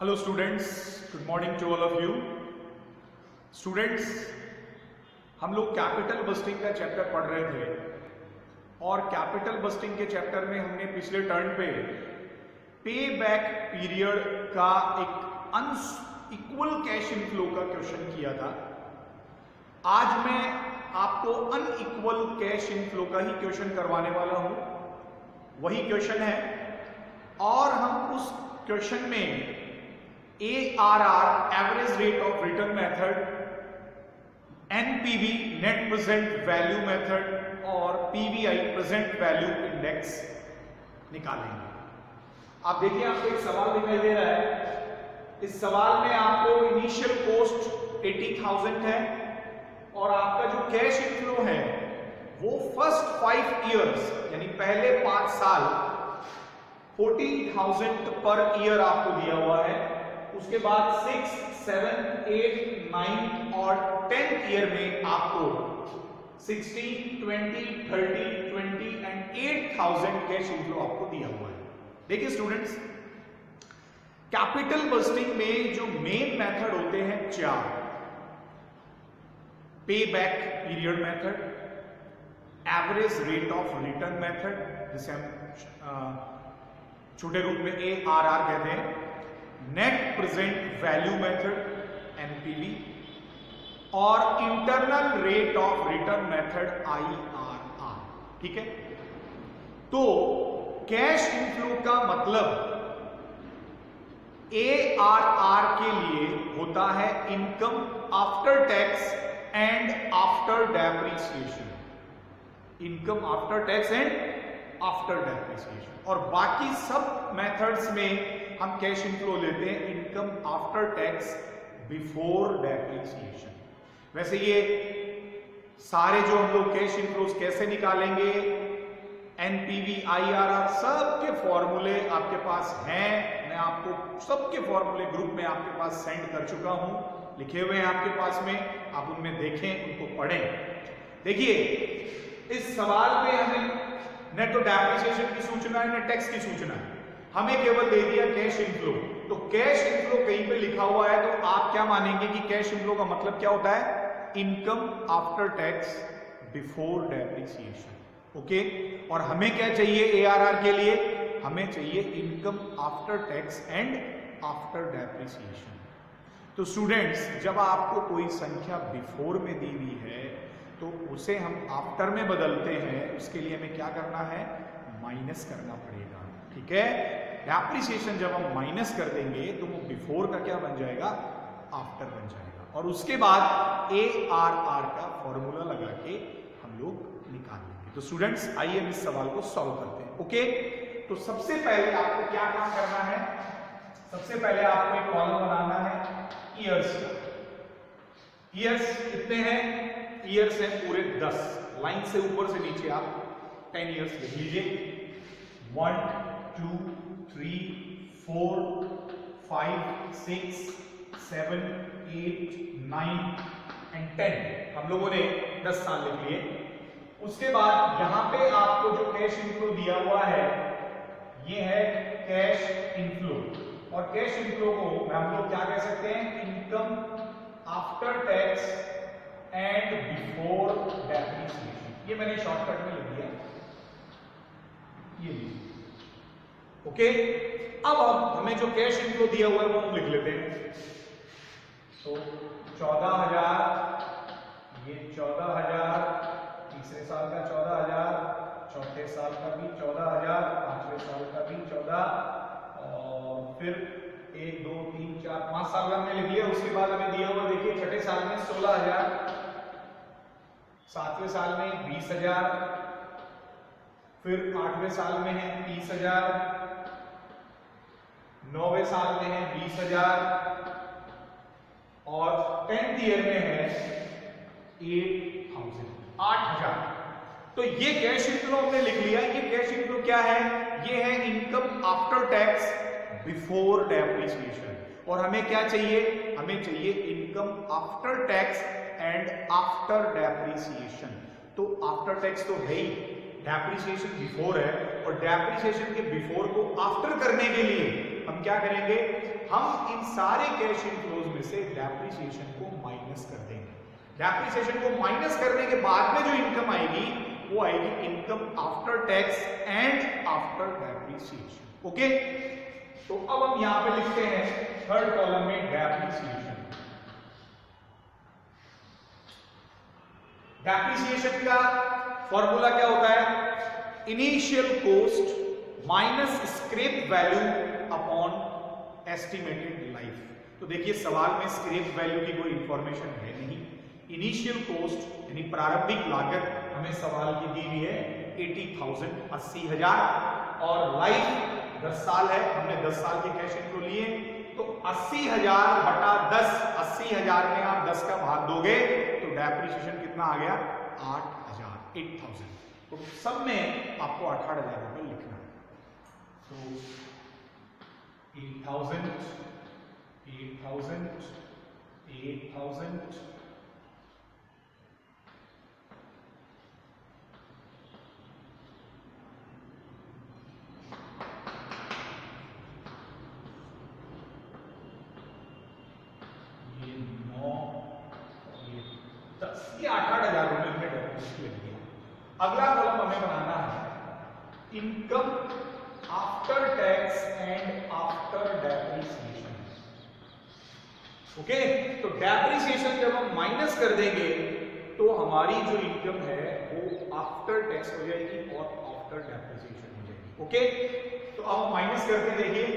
Hello students good morning to all of you students हम लोग capital budgeting का chapter पढ़ रहे थे। और कैपिटल बस्टिंग के चैप्टर में हमने पिछले टर्न पे पे बैक पीरियड का एक अनस इक्वल कैश इनफ्लो का क्वेश्चन किया था। आज मैं आपको अनइक्वल कैश इनफ्लो का ही क्वेश्चन करवाने वाला हूँ। वही क्वेश्चन है। और हम उस क्वेश्चन में A R R average rate of return method NPV net present value method और पीवीआई प्रेजेंट वैल्यू इंडेक्स निकालेंगे। आप देखिए आपको एक सवाल दिखाई दे रहा है। इस सवाल में आपको इनिशियल कॉस्ट 80,000 है और आपका जो कैश इनफ्लो है वो फ़र्स्ट फाइव इयर्स यानी पहले पाँच साल 14,000 पर ईयर आपको दिया हुआ है। उसके बाद सिक्स सेवन एट नाइन और टेंथ ईयर में आपको 16, 20, 30, 20 एंड 8000 कैश इनफ्लो आपको दिया हुआ है। देखिए स्टूडेंट्स कैपिटल बस्टिंग में जो मेन मेथड होते हैं चार। Payback period method average rate of return method जिसे हम छोटे रूप में ए आर आर कहते हैं। Net present value method NPV और internal rate of return method I R R ठीक है? तो कैश इनफ्लो का मतलब ए आर आर के लिए होता है income after tax and after depreciation income after tax and after depreciation और बाकी सब मेथड्स में हम कैश इनफ्लो लेते हैं income after tax before depreciation वैसे ये सारे जो हम लोग कैश इनफ्लोज कैसे निकालेंगे? एनपीवी आईआरआर सबके फॉर्मूले आपके पास हैं। मैं आपको सबके फॉर्मूले ग्रुप में आपके पास सेंड कर चुका हूँ। लिखे हुए हैं आपके पास में, आप उनमें देखें, उनको पढ़ें। देखिए, इस सवाल में हमें, न तो डेप्रिसिएशन की सूचना है, न टैक्स की सूचना है। हमें केवल दे दिया कैश इनफ्लो तो कैश इनफ्लो कहीं पे लिखा हुआ है तो आप क्या मानेंगे कि कैश इनफ्लो का मतलब क्या होता है? Income after tax before depreciation okay और हमें क्या चाहिए एआरआर के लिए? हमें चाहिए income after tax and after depreciation तो स्टूडेंट्स जब आपको कोई संख्या बिफोर में दी हुई है तो उसे हम आफ्टर में बदलते हैं। उसके लिए हमें क्या करना है? माइनस करना पड़ेगा। ठीक है? डेप्रिसिएशन जब हम माइनस कर देंगे तो वो बिफोर का क्या बन जाएगा? आफ्टर बन जाएगा। और उसके बाद ए आर आर का फॉर्मूला लगा के हम लोग निकाल लेंगे। तो स्टूडेंट्स आइए हम इस सवाल को सॉल्व करते हैं। ओके तो सबसे पहले आपको क्या काम करना है? सबसे पहले आपको एक कॉलम बनाना है ईयर्स का। ईयर्स कितने हैं? ईयर्स हैं पूरे दस। लाइन से ऊपर से नीचे आप टेन ईयर्स लिख लीजिए। One two three four five six seven eight nine and ten हम लोगों ने दस साल लिख लिए। उसके बाद यहाँ पे आपको जो कैश इनफ्लो दिया हुआ है, ये है कैश इनफ्लो और कैश इनफ्लो को हम लोग क्या कह सकते हैं? Income after tax and before depreciation ये मैंने शॉर्टकट में लिख दिया। ये लीजिए। ओके अब अब हमें जो कैश इनफ्लो दिया हुआ है, वो हम लिख लेते हैं। तो चौदह हज़ार, ये चौदह हज़ार, तीसरे साल का चौदह हज़ार, चौथे साल का भी चौदह हज़ार, पाँचवें साल का भी चौदह। और फिर एक, दो, तीन, चार, पाँच साल का हमने लिख लिया, उसके बाद हमें दिया हुआ, देखिए, छठे साल में सोलह हज़ार, सातवें साल में बीस हज़ार, फिर आठवें साल में है तीस हज़ार नौवे साल में है, बीस हज़ार। और टेंथ ईयर में है एट थाउज़ेंड आठ हज़ार। तो ये कैश इनफ्लो हमने लिख लिया, ये कैश इनफ्लो क्या है? ये है income after tax before depreciation और हमें क्या चाहिए? हमें चाहिए income after tax and after depreciation तो आफ्टर टैक्स तो है ही डेप्रिसिएशन बिफोर है। और डेप्रिसिएशन के बिफोर को आफ्टर करने के लिए हम क्या करेंगे? हम इन सारे कैश इनफ्लोज में से डेप्रिसिएशन को माइनस कर देंगे। डेप्रिसिएशन को माइनस करने के बाद में जो इनकम आएगी, वो आएगी income after tax and after depreciation okay तो अब हम यहाँ पे लिखते हैं थर्ड कॉलम में डेप्रिसिएशन डेप्रिसिएशन का फॉर्मूला क्या होता है? Initial cost minus scrap value upon estimated life तो देखिए, सवाल में स्क्रेप वैल्यू की कोई इंफॉर्मेशन है नहीं। इनिशियल कोस्ट यानी प्रारंभिक लागत, हमें सवाल की दी हुई है एटी थाउज़ेंड अस्सी हज़ार। और लाइफ दस साल है, हमने दस साल के कैश इनको लिए। तो अस्सी हज़ार बटा दस, अस्सी हज़ार में आप दस का भाग दोगे तो डेप्रिसिएशन कितना आ गया? आठ हज़ार एट थाउज़ेंड तो सब में आपको अठारह हज़ार रुपए लिखना है तो एट थाउज़ेंड एट थाउज़ेंड अगला कॉलम हमें बनाना है income after tax and after depreciation okay तो डेप्रिसिएशन जब हम माइनस कर देंगे तो हमारी जो इनकम है, वो आफ्टर टैक्स हो जाएगी और आफ्टर डेप्रिसिएशन हो जाएगी. ओके तो अब हम माइनस करके देखिए,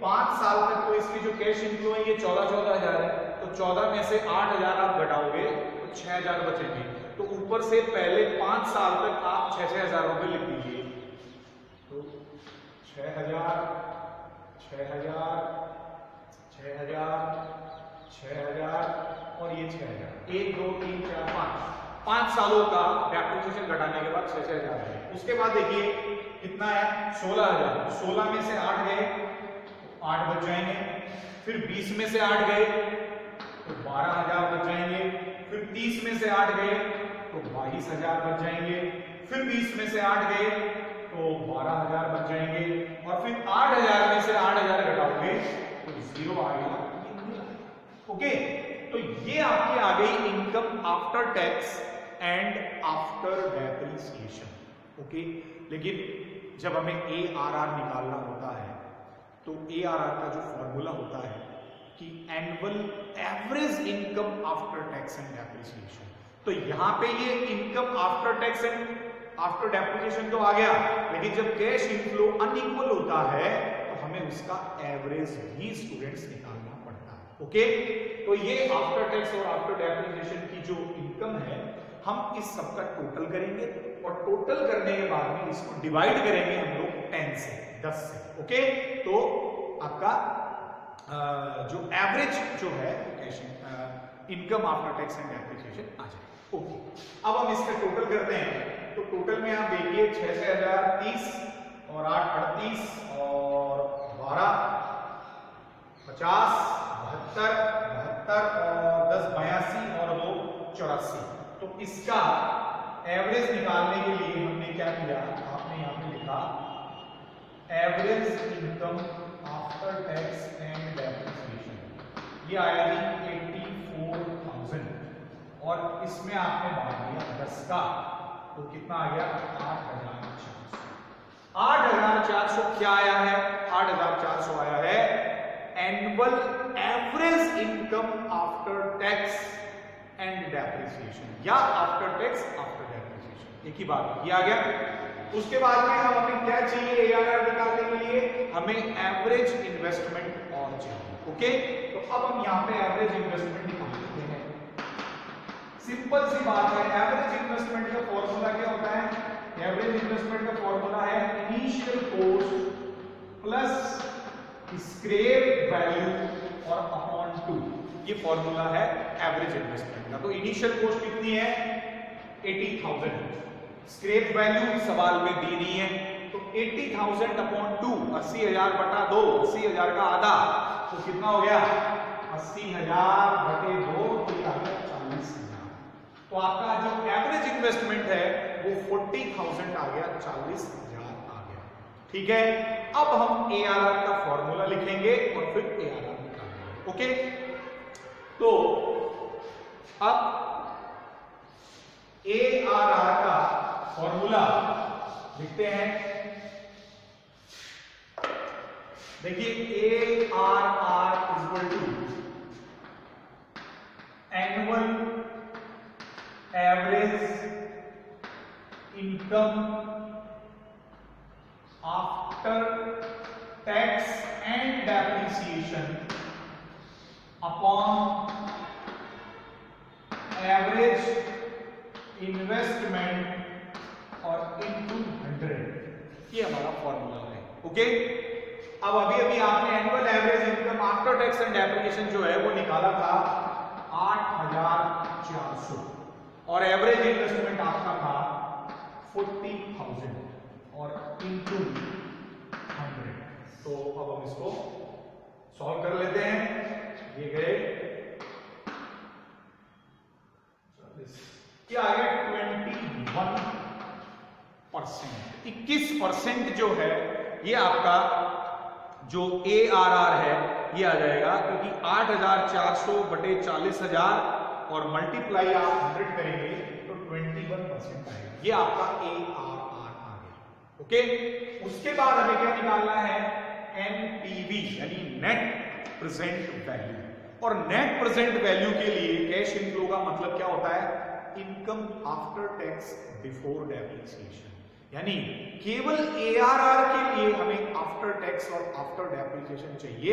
पाँच साल तक तो इसकी जो कैश इनफ्लो है, ये चौदह चौदह हज़ार है. तो चौदह में से आठ हज़ार आप घटाओगे तो छह हज़ार बचेंगे. तो ऊपर से पहले पाँच साल तक आप छह छह हज़ार रुपए लिख दीजिए. छह हज़ार छह हज़ार छह हज़ार छह हज़ार और ये छह हज़ार। एक, दो, तीन, चार, पाँच। पाँच सालों का डेप्रिसिएशन घटाने के बाद छह छह हज़ार। उसके बाद देखिए, कितना है? सोलह हज़ार। सोलह में से आठ गए, आठ बच जाएँगे। फिर बीस में से आठ गए तो बारह हज़ार बच जाएँगे। फिर तीस में से आठ गए तो बाईस हज़ार बच जाएँगे। फिर बीस में से आठ गए तो बारह हज़ार बच जाएँगे और फिर आठ हज़ार में से आठ हज़ार घटाओगे तो ज़ीरो आ गया। ओके तो ये आपकी आ गई income after tax and after depreciation okay लेकिन जब हमें ए आर आर निकालना होता है तो ए आर आर का जो फॉर्मूला होता है कि annual average income after tax and depreciation तो यहाँ पे ये income after tax and after depreciation तो आ गया, लेकिन जब कैश इनफ्लो अनइक्वल होता है तो हमें उसका एवरेज ही स्टूडेंट्स निकालना पड़ता है ओके तो ये आफ्टर टैक्स और आफ्टर डेप्रिसिएशन की जो इनकम है, हम इस सब का टोटल करेंगे और टोटल करने के बाद में इसको डिवाइड करेंगे हम लोग टेन से, दस से ओके तो आपका जो एवरेज जो है cash income after tax and depreciation आ जाएगा। ओके अब हम इसका टोटल करते हैं। तो टोटल में आप देखिए छह से हज़ार तीस और आठ अड़तीस और बारह, पचास, बहत्तर बहत्तर और दस, बयासी और दो, चौरासी। तो इसका एवरेज निकालने के लिए हमने क्या किया? आपने यहाँ पे लिखा average income after tax and depreciation ये आया थाउज़ेंड और इसमें आपने बांट दिया दस का। तो कितना आ गया? आठ हज़ार चार सौ। आठ हज़ार चार सौ क्या आया है? आठ हज़ार चार सौ आया है annual average income after tax and depreciation या आफ्टर टैक्स आफ्टर डेप्रिसिएशन एक ही बात, ये आ गया। उसके बाद में हम हमें क्या चाहिए? एआरआर निकालने के लिए हमें एवरेज इन्वेस्टमेंट और चाहिए। ओके तो अब हम यहाँ पे एवरेज इन्वेस्टमेंट सिंपल सी बात है एवरेज इन्वेस्टमेंट का फॉर्मूला क्या होता है? एवरेज इन्वेस्टमेंट का फॉर्मूला है initial cost plus scrap value और अपॉन टू ये फॉर्मूला है एवरेज इन्वेस्टमेंट का। तो इनिशियल कॉस्ट कितनी है? 80,000 स्क्रेप वैल्यू सवाल में दी नहीं है। तो 80,000 अपॉन टू अस्सी हज़ार बटा दो अस्सी हज़ार का आधा। तो कितना हो गया? अस्सी हज़ार बटे दो चालीस तो आपका जो एवरेज इन्वेस्टमेंट है, वो फोर्टी थाउज़ेंड आ गया, चालीस हज़ार आ गया। ठीक है? अब हम ए आर आर का फॉर्मूला लिखेंगे और फिर ए आर आर ओके तो अब ए आर आर का फॉर्मूला लिखते हैं। देखिए A R R equal to annual average income after tax and depreciation upon average investment और इनटू हंड्रेड ये हमारा फॉर्मूला है ओके अब अभी अभी आपने annual average income after tax depreciation जो है वो निकाला था आठ हज़ार चार सौ। और एवरेज इन्वेस्टमेंट आपका था फोर्टी थाउज़ेंड और इंटू हंड्रेड तो अब हम इसको सॉल्व कर लेते हैं। ये गए। ये आ गया ट्वेंटी वन परसेंट इक्कीस परसेंट जो है, ये आपका जो ए आर आर है ये आ जाएगा, क्योंकि आठ हज़ार चार सौ बटे चालीस हज़ार और मल्टीप्लाई आप हंड्रेड करेंगे तो ट्वेंटी वन परसेंट आएगा। ये आपका ए आर आर आ गया। ओके उसके बाद हमें क्या निकालना है? एनपीवी यानी नेट प्रेजेंट वैल्यू और नेट प्रेजेंट वैल्यू के लिए कैश इनफ्लो का मतलब क्या होता है? Income after tax before depreciation यानी केवल एआरआर के लिए हमें आफ्टर टैक्स और आफ्टर डेप्रिसिएशन चाहिए।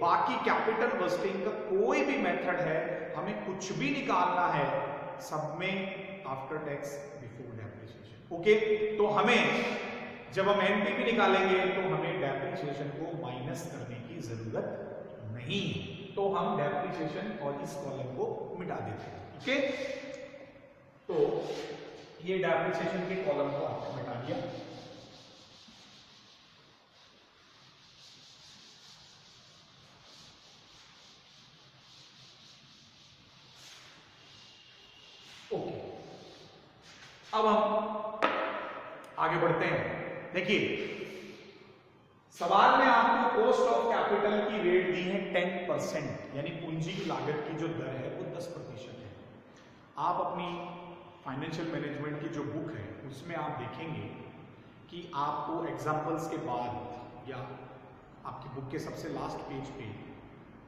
बाकी कैपिटल बस्टिंग का कोई भी मेथड है, हमें कुछ भी निकालना है, सब में after tax before depreciation okay तो हमें जब हम एनपीवी निकालेंगे तो हमें डेप्रिसिएशन को माइनस करने की ज़रूरत नहीं। तो हम डेप्रिसिएशन और इस कॉलम को मिटा देते हैं। ओके तो ये डेप्रिसिएशन के कॉलम को आपने मिटा दिया। अब हम आगे बढ़ते हैं। देखिए, सवाल में आपको कॉस्ट ऑफ़ कैपिटल की रेट दी है टेन परसेंट यानी पूंजी की लागत की जो दर है वो दस प्रतिशत है। आप अपनी फाइनेंशियल मैनेजमेंट की जो बुक है, उसमें आप देखेंगे कि आपको एग्जाम्पल्स के बाद या आपकी बुक के सबसे लास्ट पेज पे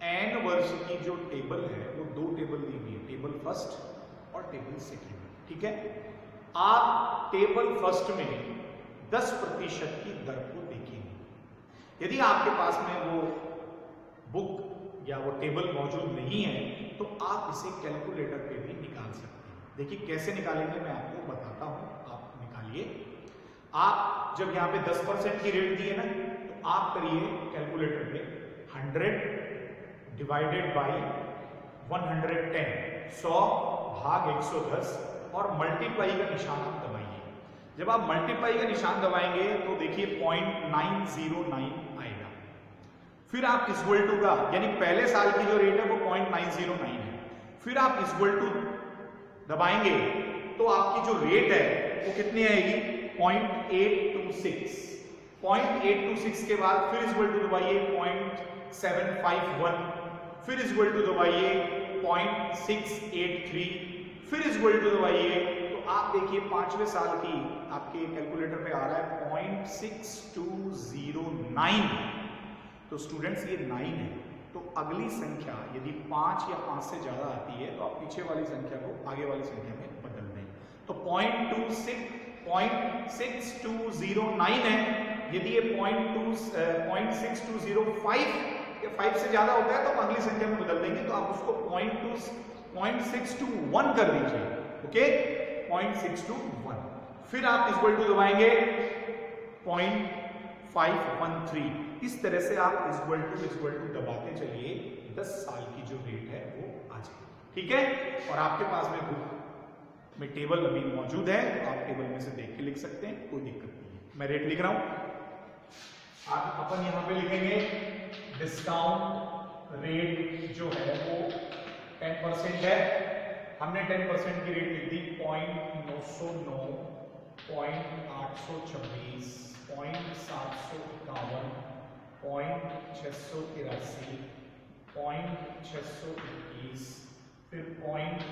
एन वर्ष की जो टेबल है, वो दो टेबल दी हुई है टेबल फ़र्स्ट और टेबल सेकेंड ठीक है? आप टेबल फ़र्स्ट में 10 प्रतिशत की दर को देखेंगे। यदि आपके पास में वो बुक या वो टेबल मौजूद नहीं है तो आप इसे कैलकुलेटर पे भी निकाल सकते हैं। देखिए कैसे निकालेंगे मैं आपको बताता हूँ। आप निकालिए। आप जब यहाँ पे 10 परसेंट की रेट दी है ना तो आप करिए कैलकुलेटर पे 100 डिवाइडेड बाई 110 100 भाग 110 और मल्टीप्लाई का निशान आप दबाइए। जब आप मल्टीप्लाई का निशान दबाएँगे तो देखिए पॉइंट नाइन ज़ीरो आएगा। फिर आप इक्वल टू का, यानी पहले साल की जो रेट है वो पॉइंट नाइन ज़ीरो है। फिर आप इक्वल टू दबाएँगे तो आपकी जो रेट है, वो कितनी आएगी? Point eight two six point eight two six के बाद फिर इक्वल टू दबाइए पॉइंट सेवन फाइव वन फिर इक्वल टू दबाइए पॉइंट सिक्स एट थ्री फिर इक्वल टू दबाइए तो आप देखिए पाँचवें साल की आपके कैलकुलेटर पे आ रहा है point six two zero nine तो स्टूडेंट्स ये नाइन है। तो अगली संख्या यदि पाँच या पाँच से ज़्यादा आती है तो आप पीछे वाली संख्या को आगे वाली संख्या में बदल दें। तो point two six point six two zero nine है। यदि ये point two point six two zero five या फाइव से ज़्यादा होता है तो हम अगली संख्या में बदल देंगे तो आप उसको point two point six two one कर दीजिए। Okay? Point six two one फिर आप इक्वल टू दबाएँगे पॉइंट फाइव वन थ्री इस तरह से आप इक्वल टू इक्वल टू दबाते चलिए 10 साल की जो रेट है, वो आ जाए ठीक है? और आपके पास में बुक में टेबल अभी मौजूद है तो आप टेबल में से देख के लिख सकते हैं, कोई दिक्कत नहीं है। मैं रेट लिख रहा हूँ। आप अपन यहाँ पे लिखेंगे डिस्काउंट रेट जो है, वो 10 परसेंट है। हमने 10 परसेंट की रेट लिख दी पॉइंट नौ सौ नौ पॉइंट आठ सौ छब्बीस पॉइंट सात सौ इक्यावन पॉइंट छः सौ तिरासी पॉइंट छः सौ इक्कीस फिर पॉइंट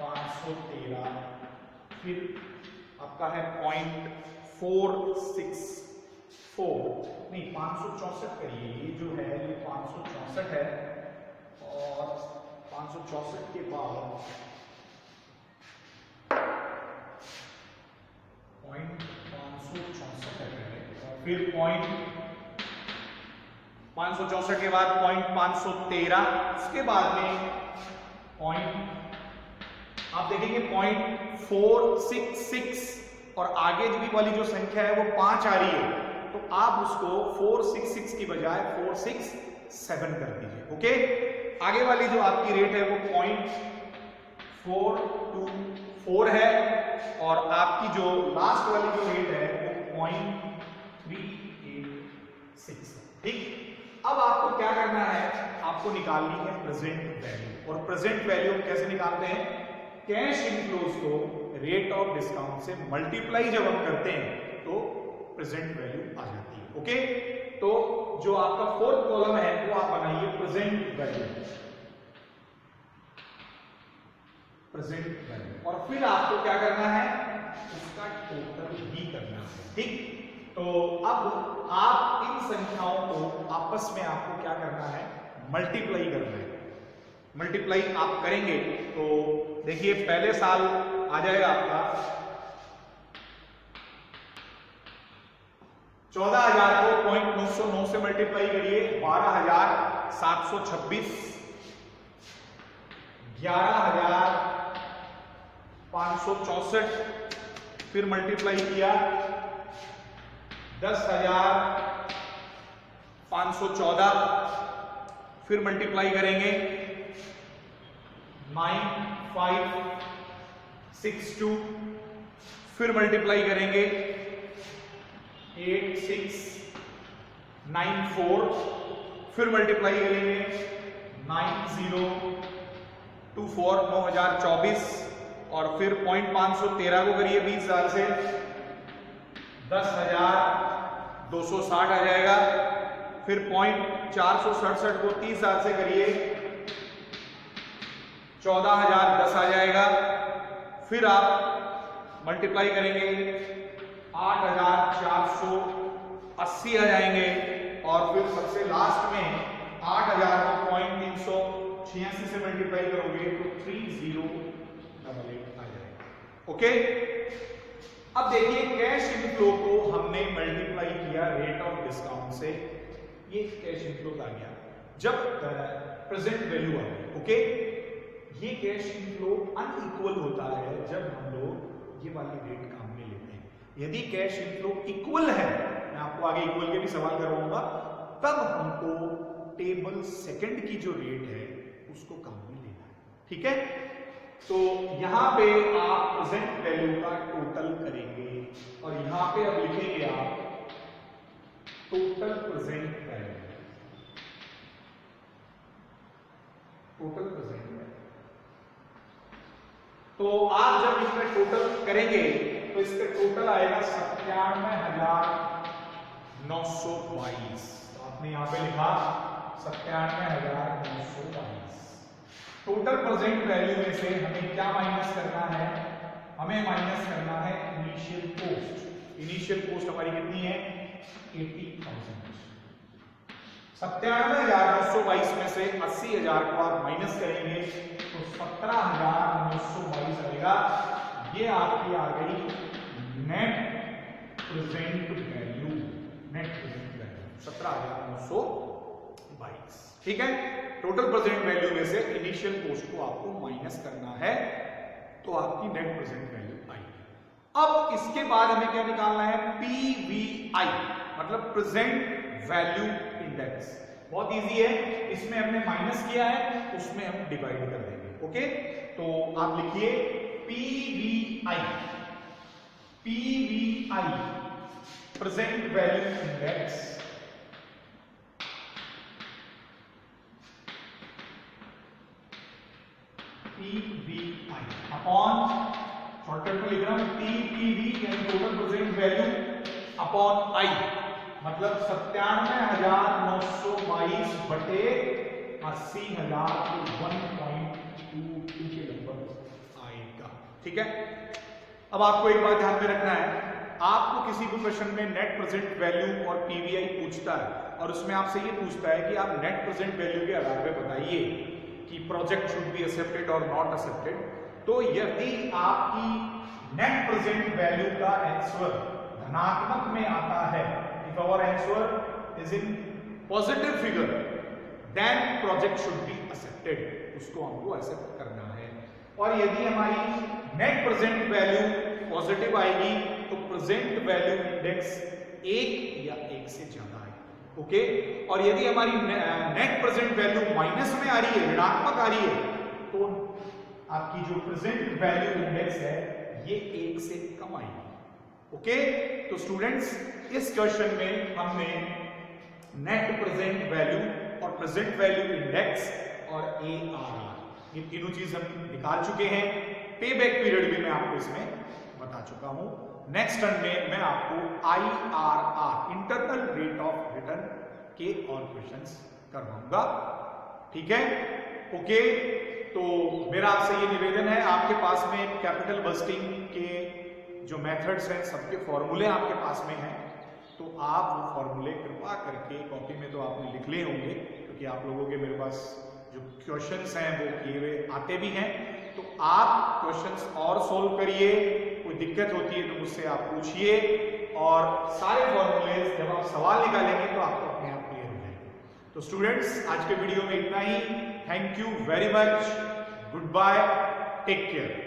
पाँच सौ तेरह फिर आपका है पॉइंट फोर सिक्स फोर नहीं, पाँच सौ चौसठ करिए, ये जो है, ये पाँच सौ चौसठ है, और पाँच सौ चौसठ के बाद पॉइंट पाँच सौ चौसठ है, और फिर पॉइंट पाँच के बाद पॉइंट पाँच उसके बाद में पॉइंट, आप देखेंगे पॉइंट फोर सिक्स सिक्स, और आगे भी वाली जो संख्या है वो पाँच आ रही है। तो आप उसको फोर सिक्स सिक्स की बजाय फोर सिक्स सेवन कर दीजिए, ओके? आगे वाली जो आपकी रेट है वो पॉइंट फोर टू फोर है, और आपकी जो लास्ट वाली जो रेट है वो पॉइंट थ्री एट सिक्स ठीक? अब आपको क्या करना है? आपको निकालनी है प्रेजेंट वैल्यू और प्रेजेंट वैल्यू कैसे निकालते हैं? कैश इनफ्लोज को रेट ऑफ़ डिस्काउंट से मल्टीप्लाई जब हम करते हैं तो प्रेजेंट वैल्यू आ जाती है ओके तो जो आपका फोर्थ कॉलम है, वो आप बनाइए प्रेजेंट वैल्यू प्रेजेंट वैल्यू और फिर आपको क्या करना है? उसका टोटल ही करना है, ठीक? तो अब आप इन संख्याओं को आपस में आपको क्या करना है? मल्टीप्लाई करना है। मल्टीप्लाई आप करेंगे तो देखिए, पहले साल आ जाएगा आपका। चौदह हज़ार को पॉइंट नौ सौ नौ से मल्टीप्लाई करिए, बारह हज़ार सात सौ छब्बीस। ग्यारह हज़ार पाँच सौ चौसठ, फिर मल्टीप्लाई किया। दस हज़ार पाँच सौ चौदह। फिर मल्टीप्लाई करेंगे। नाइन फाइव सिक्स टू फिर मल्टीप्लाई करेंगे। एट सिक्स नाइन फोर फिर मल्टीप्लाई करेंगे। नाइन ज़ीरो टू फोर नौ हज़ार चौबीस। और फिर पॉइंट पाँच सौ तेरह को करिए बीस हज़ार से। दस हज़ार दो सौ साठ आ जाएगा। फिर पॉइंट चार सौ सड़सठ को तीस हज़ार से करिए। चौदह हज़ार दस आ जाएगा। फिर आप मल्टीप्लाई करेंगे। आठ हज़ार चार सौ अस्सी आ जाएँगे। और फिर सबसे लास्ट में आठ हज़ार को पॉइंट तीन सौ छियासी से मल्टीप्लाई करोगे तो थ्री ज़ीरो डबल एट आ जाएगा। ओके अब देखिए कैश इनफ्लो को हमने मल्टीप्लाई किया रेट ऑफ़ डिस्काउंट से। ये कैश इनफ्लो आ गया। जब प्रेजेंट वैल्यू आ गई ओके ये कैश इनफ्लो अनइक्वल होता है जब हम लोग ये वाली रेट काम में लेते हैं। यदि कैश इनफ्लो इक्वल है, मैं आपको आगे इक्वल के भी सवाल करवाऊँगा, तब हमको टेबल सेकंड की जो रेट है, उसको काम में लेना है। ठीक है? तो यहाँ पे आप प्रेजेंट वैल्यू का टोटल करेंगे और यहाँ पे अब लिखेंगे आप total present value total present value तो आप जब इसमें टोटल करेंगे तो इसका टोटल आएगा सत्तानवे हज़ार नौ सौ बाईस। तो आपने यहाँ पे लिखा सत्तानवे हज़ार नौ सौ बाईस। टोटल प्रेजेंट वैल्यू में से हमें क्या माइनस करना है? हमें माइनस करना है इनिशियल कॉस्ट। इनिशियल कॉस्ट हमारी कितनी है? Eighty thousand. सत्तानवे हज़ार नौ सौ बाईस में से अस्सी हज़ार को आप माइनस करेंगे तो सत्रह हज़ार नौ सौ बाईस आएगा। ये आपकी आ गई net present value net present value सत्रह हज़ार नौ सौ बाईस। ठीक है? टोटल प्रेजेंट वैल्यू में से इनिशियल कॉस्ट को आपको माइनस करना है तो आपकी नेट प्रेजेंट वैल्यू आएगी। अब इसके बाद हमें क्या निकालना है? पीवीआई मतलब प्रेजेंट वैल्यू इंडेक्स बहुत इजी है। इसमें हमने माइनस किया है, उसमें हम डिवाइड कर देंगे ओके तो आप लिखिए PVI PVI present value index PVI upon shortcut में लिख रहा हूँ टी पी वी यानी total present value upon I मतलब सत्तानवे हज़ार नौ सौ बाईस बटे अस्सी हज़ार वन पॉइंट टू टू के लगभग आएगा। ठीक है? अब आपको एक बात ध्यान में रखना है। आपको किसी भी क्वेश्चन में नेट प्रेजेंट वैल्यू और पीवीआई पूछता है और उसमें आपसे ये पूछता है कि आप नेट प्रेजेंट वैल्यू के आधार पर बताइए। कि प्रोजेक्ट शुड बी एक्सेप्टेड और नॉट एक्सेप्टेड तो यदि आपकी नेट प्रेजेंट वैल्यू का आंसर धनात्मक में आता है if our answer is in positive figure then project should be accepted उसको हमको एक्सेप्ट करना है। और यदि हमारी नेट प्रेजेंट वैल्यू पॉजिटिव आएगी तो प्रेजेंट वैल्यू इंडेक्स एक या एक से ज़्यादा ओके और यदि हमारी नेट प्रेजेंट वैल्यू माइनस में आ रही है, ऋणात्मक आ रही है तो आपकी जो प्रेजेंट वैल्यू इंडेक्स है, ये एक से कम आएगी। ओके तो स्टूडेंट्स इस क्वेश्चन में हमने नेट प्रेजेंट वैल्यू और प्रेजेंट वैल्यू इंडेक्स और ए आर ये तीनों चीज़ हम निकाल चुके हैं। पे बैक पीरियड भी मैं आपको इसमें बता चुका हूँ। नेक्स्ट टर्न में मैं आपको I R R internal rate of के और क्वेश्चंस करवाऊँगा। ठीक है? ओके तो मेरा आपसे ये निवेदन है, आपके पास में कैपिटल बस्टिंग के जो मेथड्स हैं, सबके फॉर्मूले आपके पास में हैं तो आप वो फॉर्मूले कृपा करके कॉपी में तो आपने लिख लिए होंगे, क्योंकि आप लोगों के मेरे पास जो क्वेश्चंस हैं, वो किए हुए आते भी हैं। तो आप क्वेश्चंस और सोल्व करिए, कोई दिक्कत होती है तो मुझसे आप पूछिए, और सारे फॉर्मूले जब आप सवाल निकालेंगे तो आपको अपने आप क्लियर हो जाएँगे तो स्टूडेंट्स आज के वीडियो में इतना ही. Thank you very much goodbye take care